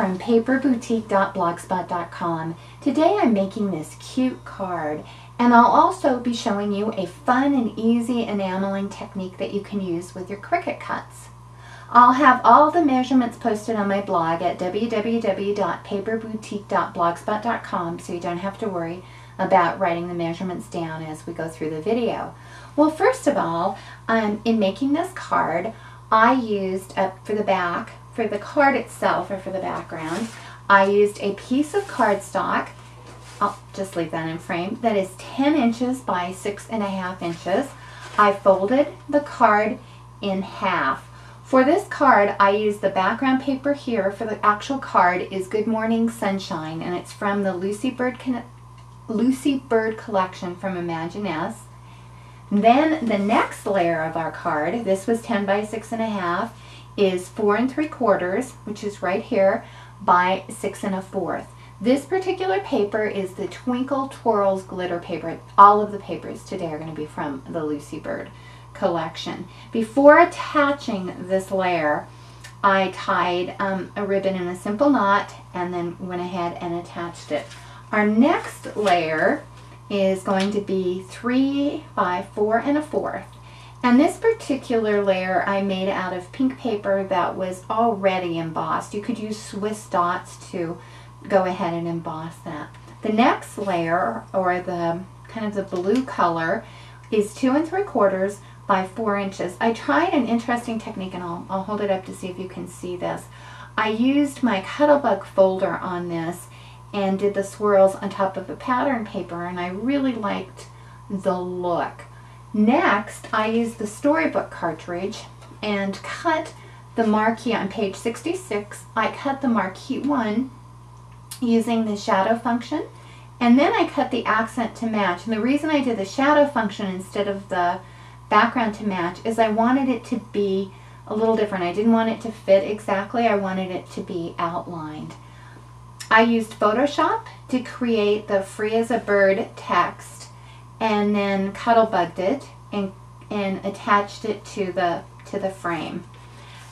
From paperboutique.blogspot.com. Today I'm making this cute card and I'll also be showing you a fun and easy enameling technique that you can use with your Cricut cuts. I'll have all the measurements posted on my blog at www.paperboutique.blogspot.com so you don't have to worry about writing the measurements down as we go through the video. Well, first of all, um, in making this card, I used, uh, for the back, for the card itself or for the background, I used a piece of cardstock. I'll just leave that in frame. That is 10 inches by six and a half inches. I folded the card in half. For this card, I used the background paper here. For the actual card is Good Morning Sunshine, and it's from the Lucy Bird, Lucy Bird collection from Imaginisce. Then the next layer of our card, this was 10 by six and a half, is four and three quarters, which is right here, by six and a fourth. This particular paper is the Twinkle Twirls glitter paper. All of the papers today are going to be from the Lucy Bird collection. Before attaching this layer, I tied um, a ribbon in a simple knot and then went ahead and attached it. Our next layer is going to be three by four and a fourth. And this particular layer I made out of pink paper that was already embossed. You could use Swiss dots to go ahead and emboss that. The next layer, or the kind of the blue color, is two and three quarters by four inches. I tried an interesting technique and I'll, I'll hold it up to see if you can see this. I used my Cuttlebug folder on this and did the swirls on top of the pattern paper and I really liked the look. Next, I used the storybook cartridge and cut the marquee on page 66. I cut the marquee one using the shadow function and then I cut the accent to match. And the reason I did the shadow function instead of the background to match is I wanted it to be a little different. I didn't want it to fit exactly. I wanted it to be outlined. I used Photoshop to create the free as a bird text and then Cuttlebugged it and, and attached it to the, to the frame.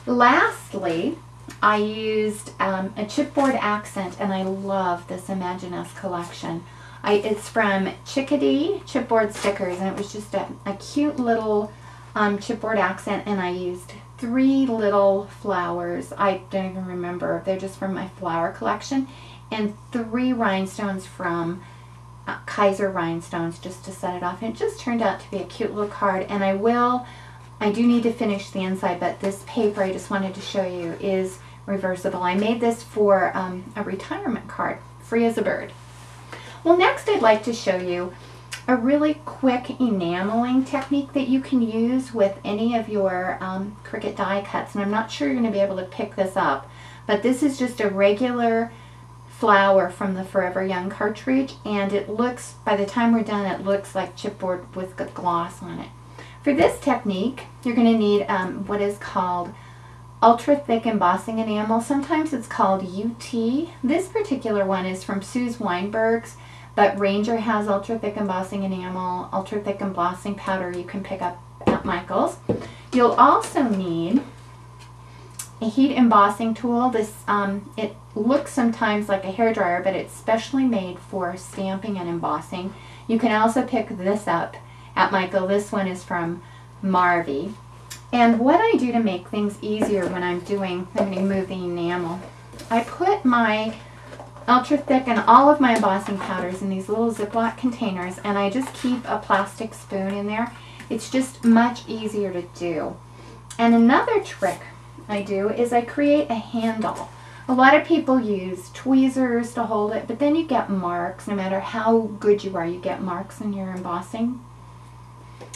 Lastly, I used um, a chipboard accent and I love this Imaginisce collection. I, it's from Chickadee Chipboard Stickers and it was just a, a cute little um, chipboard accent and I used three little flowers. I don't even remember. They're just from my flower collection and three rhinestones from Kaiser rhinestones just to set it off. And it just turned out to be a cute little card. And I will, I do need to finish the inside, but this paper I just wanted to show you is reversible. I made this for um, a retirement card, free as a bird. Well, next I'd like to show you a really quick enameling technique that you can use with any of your um, Cricut die cuts. And I'm not sure you're going to be able to pick this up, but this is just a regular flower from the Forever Young cartridge and it looks, by the time we're done, it looks like chipboard with gloss on it. For this technique, you're going to need um, what is called ultra thick embossing enamel. Sometimes it's called UTEE. This particular one is from Suze Weinberg's, but Ranger has ultra thick embossing enamel, ultra thick embossing powder you can pick up at Michael's. You'll also need a heat embossing tool. This um, It looks sometimes like a hair dryer, but it's specially made for stamping and embossing. You can also pick this up at Michael. This one is from Marvy. And what I do to make things easier when I'm doing, I'm going to move the enamel. I put my ultra thick and all of my embossing powders in these little Ziploc containers and I just keep a plastic spoon in there. It's just much easier to do. And another trick I do is I create a handle. A lot of people use tweezers to hold it, but then you get marks. No matter how good you are, you get marks in your embossing.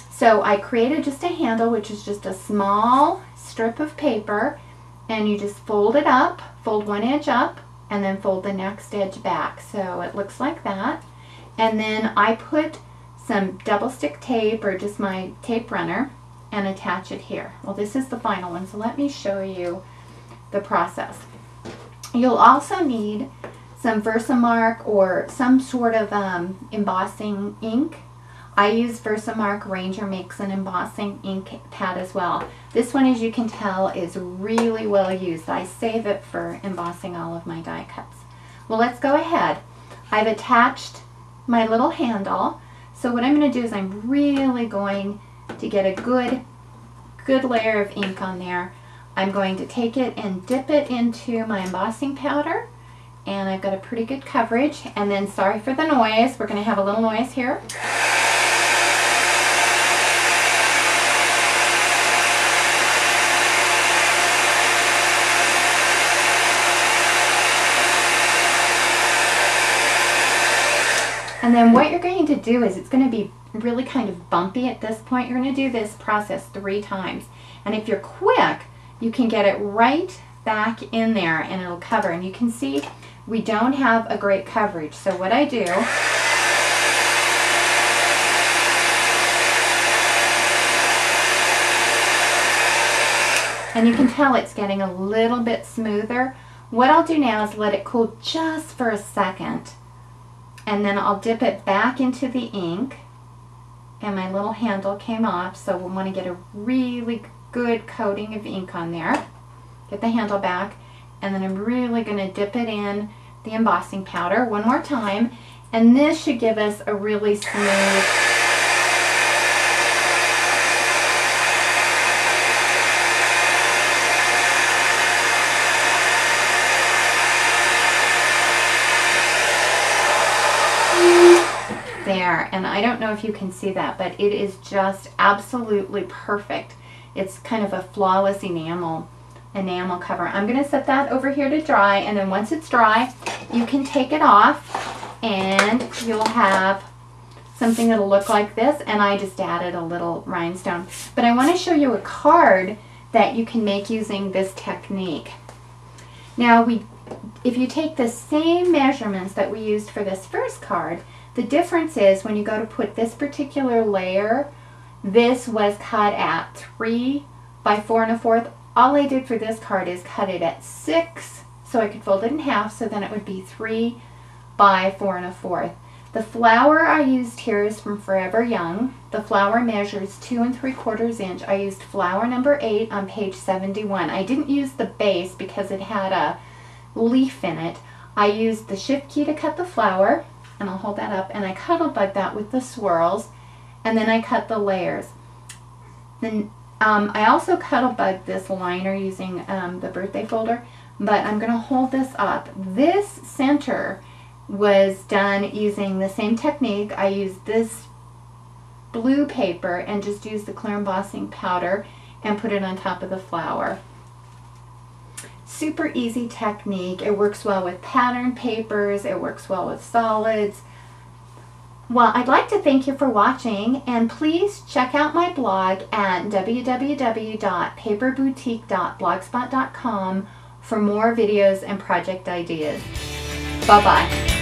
So I created just a handle, which is just a small strip of paper, and you just fold it up, fold one edge up, and then fold the next edge back. So it looks like that. And then I put some double stick tape or just my tape runner and attach it here. Well, this is the final one, so let me show you the process. You'll also need some Versamark or some sort of um, embossing ink. I use Versamark Ranger makes an embossing ink pad as well. This one, as you can tell, is really well used. I save it for embossing all of my die cuts. Well, let's go ahead. I've attached my little handle. So what I'm going to do is I'm really going to get a good, good layer of ink on there. I'm going to take it and dip it into my embossing powder and I've got a pretty good coverage and then sorry for the noise we're going to have a little noise here And then what you're going to do is it's going to be really kind of bumpy at this point. You're going to do this process three times. And if you're quick, you can get it right back in there and it'll cover. And you can see we don't have a great coverage. So what I do and you can tell it's getting a little bit smoother. What I'll do now is let it cool just for a second and then I'll dip it back into the ink and my little handle came off so we want to get a really good coating of ink on there. Get the handle back and then I'm really going to dip it in the embossing powder one more time and this should give us a really smooth there. And I don't know if you can see that but it is just absolutely perfect it's kind of a flawless enamel enamel cover. I'm gonna set that over here to dry and then once it's dry you can take it off and you'll have something that'll look like this and I just added a little rhinestone. But I want to show you a card that you can make using this technique. Now we if you take the same measurements that we used for this first card the difference is when you go to put this particular layer, this was cut at 3 by 4 and a fourth. All I did for this card is cut it at 6 so I could fold it in half so then it would be 3 by 4 and a fourth. The flower I used here is from Forever Young. The flower measures 2 and 3 quarters inch. I used flower number 8 on page 71. I didn't use the base because it had a leaf in it. I used the shift key to cut the flower and I'll hold that up and I Cuttlebug that with the swirls and then I cut the layers. Then um, I also Cuttlebug this liner using um, the birthday folder but I'm going to hold this up. This center was done using the same technique. I used this blue paper and just used the clear embossing powder and put it on top of the flower. Super easy technique. It works well with pattern papers. It works well with solids. Well, I'd like to thank you for watching and please check out my blog at www.paperboutique.blogspot.com for more videos and project ideas. Bye-bye.